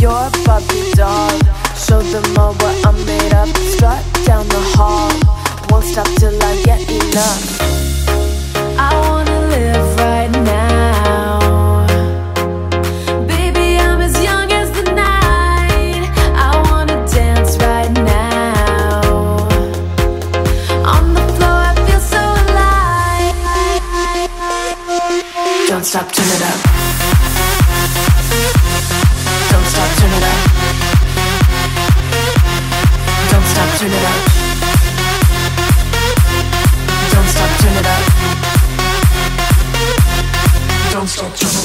You're a Barbie doll. Show them all what I'm made of. Strut down the hall. Won't stop till I get enough. I wanna live right now. Baby, I'm as young as the night. I wanna dance right now. On the floor, I feel so alive. Don't stop, turn it up. It